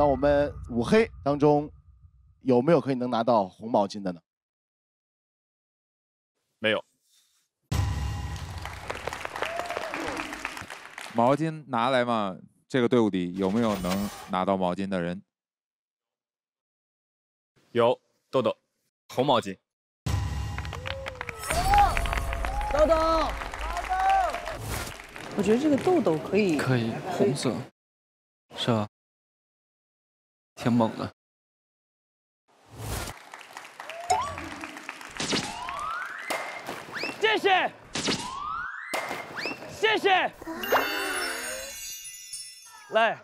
那我们五黑当中有没有可以能拿到红毛巾的呢？没有。毛巾拿来嘛？这个队伍里有没有能拿到毛巾的人？有豆豆，红毛巾。豆豆，我觉得这个豆豆可以，可以红色，是吧？挺猛的。谢谢，谢谢。来，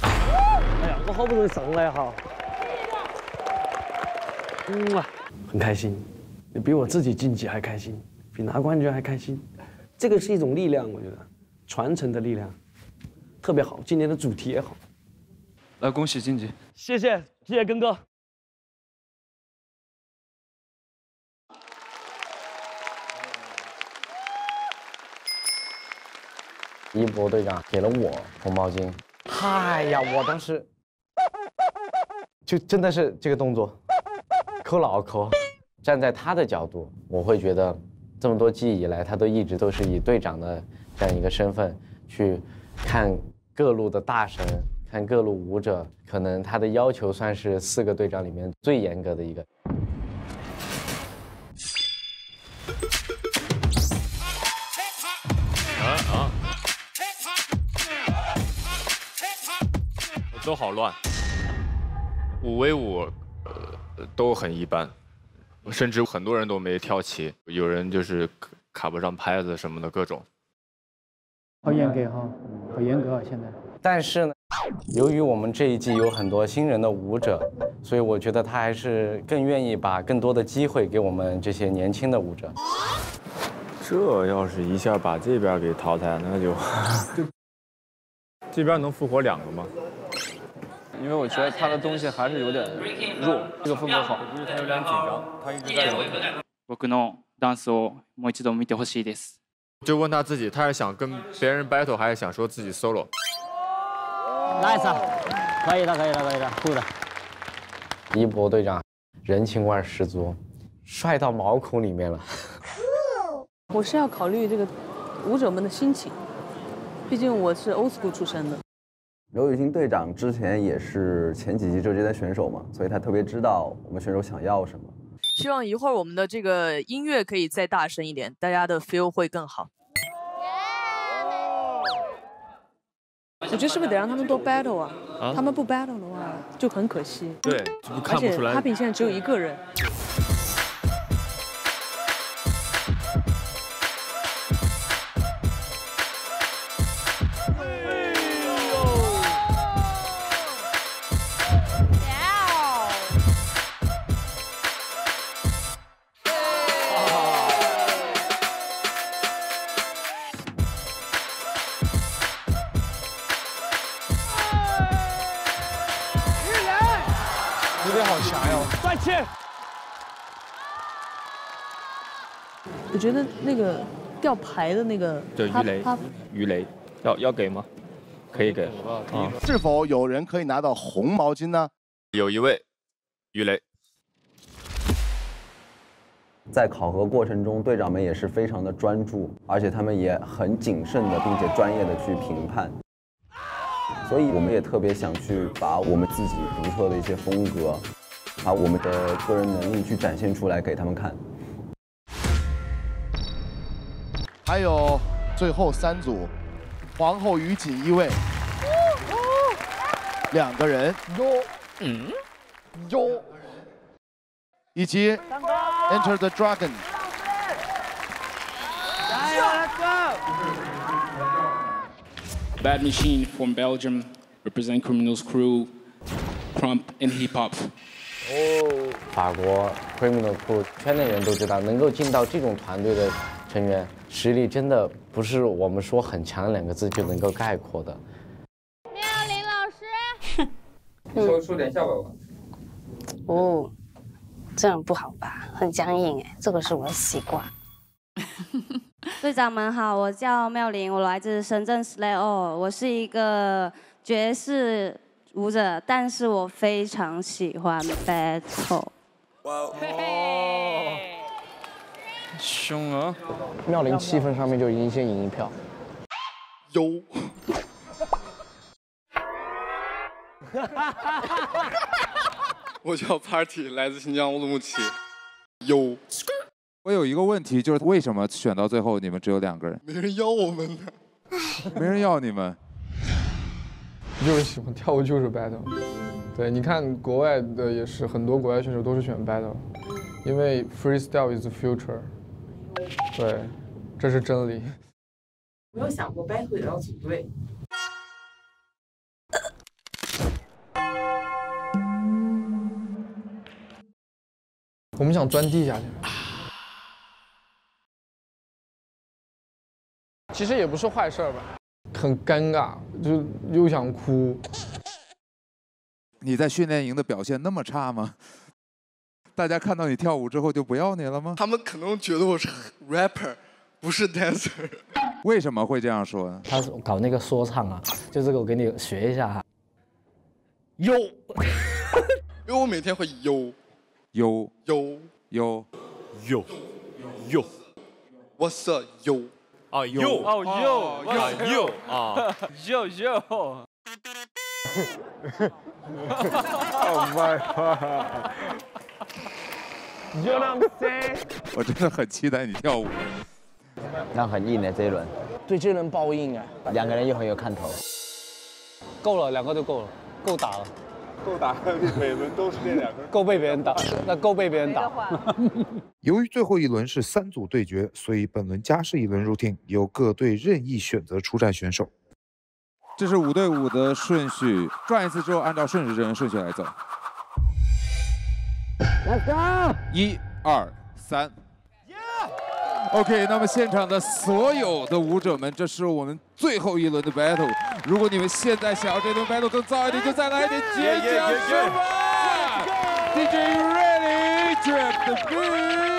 哎呀，我好不容易上来哈，嗯啊，很开心，比我自己晋级还开心，比拿冠军还开心。这个是一种力量，我觉得传承的力量特别好。今年的主题也好，来恭喜晋级，谢谢谢谢根哥。一博队长给了我红毛巾，哎呀，我当时就真的是这个动作，抠老抠。站在他的角度，我会觉得这么多季以来，他都一直都是以队长的这样一个身份去看各路的大神，看各路舞者，可能他的要求算是四个队长里面最严格的一个。啊啊！都好乱，五 v 五，呃，都很一般，甚至很多人都没跳齐，有人就是卡卡不上拍子什么的各种。好严格哈，好严格啊！现在。但是呢，由于我们这一季有很多新人的舞者，所以我觉得他还是更愿意把更多的机会给我们这些年轻的舞者。这要是一下把这边给淘汰，那就这边能复活两个吗？因为我觉得他的东西还是有点弱，这个风格好，因为他有点紧张，他一直在揉。僕のダンスをもう一度見てほしいです。就问他自己，他是想跟别人 battle，还是想说自己 solo？ nice，可以的，可以的，可以的，酷的。一博队长人情味十足，帅到毛孔里面了。我是要考虑这个舞者们的心情，毕竟我是 old school 出身的。刘雨欣队长之前也是前几季周杰的选手嘛，所以他特别知道我们选手想要什么。希望一会儿我们的这个音乐可以再大声一点，大家的 feel 会更好。我觉得是不是得让他们多 battle 啊？他们不 battle 的话就很可惜。对，而且 Happy 现在只有一个人。你得好强哟！再见。我觉得那个吊牌的那个，对鱼雷，鱼雷要要给吗？可以给啊。是否有人可以拿到红毛巾呢？有一位，鱼雷。在考核过程中，队长们也是非常的专注，而且他们也很谨慎的，并且专业的去评判。所以我们也特别想去把我们自己独特的一些风格，把我们的个人能力去展现出来给他们看。还有最后三组，皇后于锦衣卫，两个人，哟，嗯，哟，以及 Enter the Dragon。加油，Let's go！Bad Machine from Belgium represent Criminals Crew, Crump and Hip Hop. 哦，法国 Criminal Crew 圈内人都知道，能够进到这种团队的成员，实力真的不是我们说很强两个字就能够概括的。妙玲老师，说说点笑话吧。哦，这样不好吧？很僵硬哎，这个是我的习惯。队长们好，我叫妙玲，我来自深圳 Slay All，我是一个爵士舞者，但是我非常喜欢 battle。哇哦，凶啊！妙玲气氛上面就已经先赢一票。有。我叫 Party，来自新疆乌鲁木齐。有。我有一个问题，就是为什么选到最后你们只有两个人？没人要我们呢。没人要你们。就是喜欢跳舞，就是 battle。对，你看国外的也是，很多国外选手都是选 battle，因为 freestyle is the future。对，这是真理。没有想过 battle 也要组队。我们想钻地下去。其实也不是坏事吧，很尴尬，就又想哭。你在训练营的表现那么差吗？大家看到你跳舞之后就不要你了吗？他们可能觉得我是 rapper，不是 dancer。为什么会这样说呢？他搞那个说唱啊，就这个我给你学一下哈。有，因为我每天会有有有有有有，What's up 有。哦有哦有啊有啊有有。Oh my god！就那么 say。我真的很期待你跳舞。那很硬的这一轮。对，这轮爆硬啊！两个人又很有看头。够了，两个就够了，够打了。够打，每轮都是这两个。够被别人打，那够被别人打。由于最后一轮是三组对决，所以本轮加时一轮 routine 由各队任意选择出战选手。这是五对五的顺序，转一次之后按照顺时针顺序来走。Let's go！一、二、三。OK，那么现场的所有的舞者们，这是我们最后一轮的 battle。如果你们现在想要这轮 battle 更燥一点，就再来一点尖叫声吧！DJ ready，drop the beat。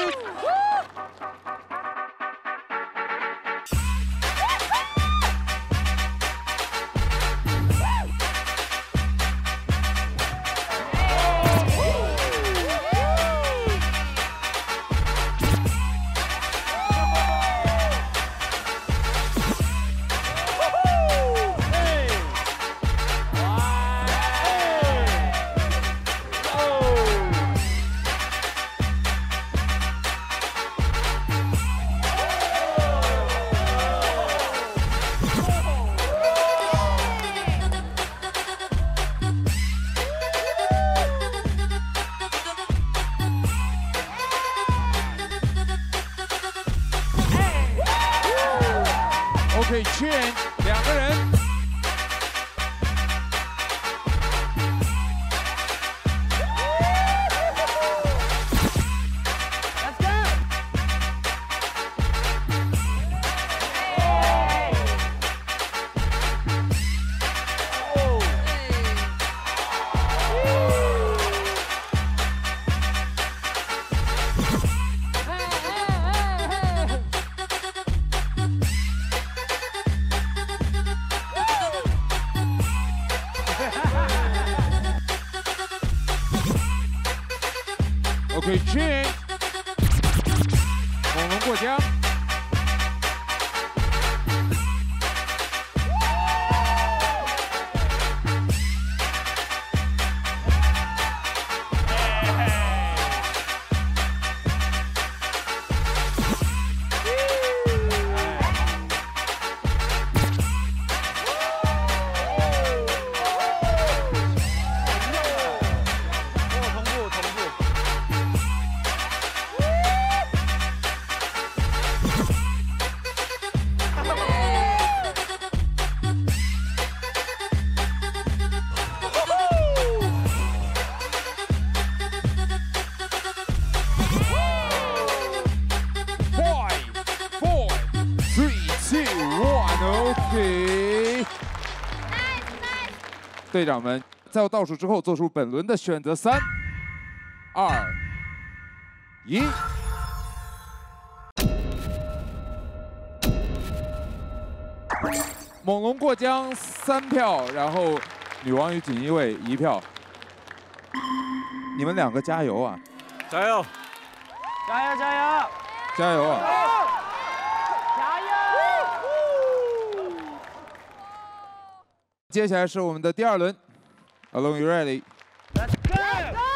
OK，change，猛龙过江。队长们，在我倒数之后做出本轮的选择，三、二、一。猛龙过江三票，然后女王与锦衣卫一票。你们两个加油啊！加油！加油加油！加油啊！接下来是我们的第二轮，Alone you ready? Let's go!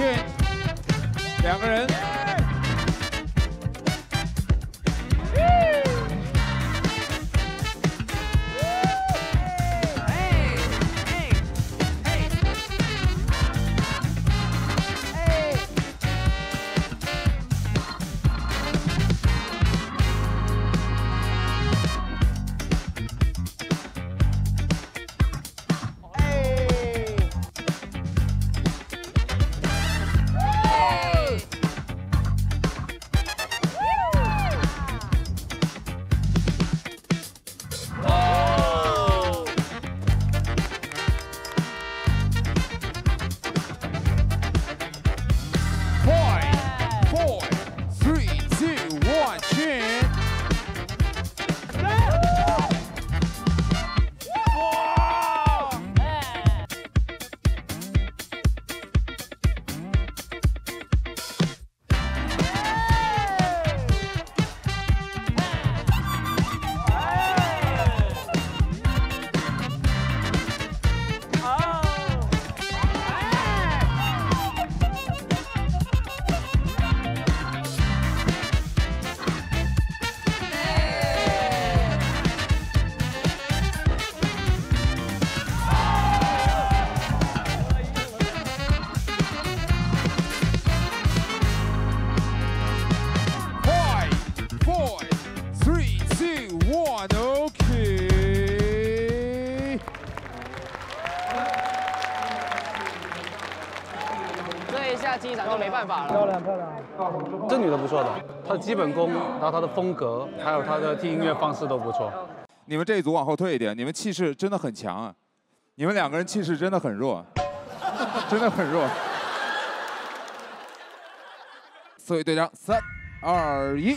运两个人。办法了。漂亮漂亮。这女的不错的，她的基本功，然后她的风格，还有她的听音乐方式都不错。你们这一组往后退一点，你们气势真的很强啊！你们两个人气势真的很弱，真的很弱。四位队长，三、二、一。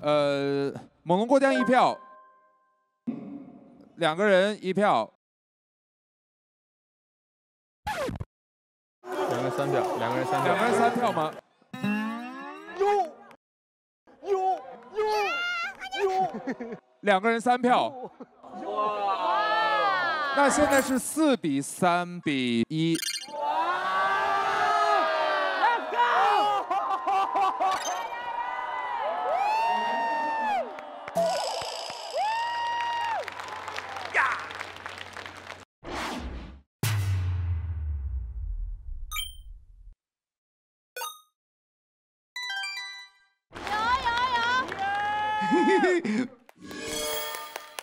呃，猛龙过江一票，两个人一票。三票，两个人三票，两个人三票吗？哟哟哟哟！两个人三票。哇！那现在是四比三比一。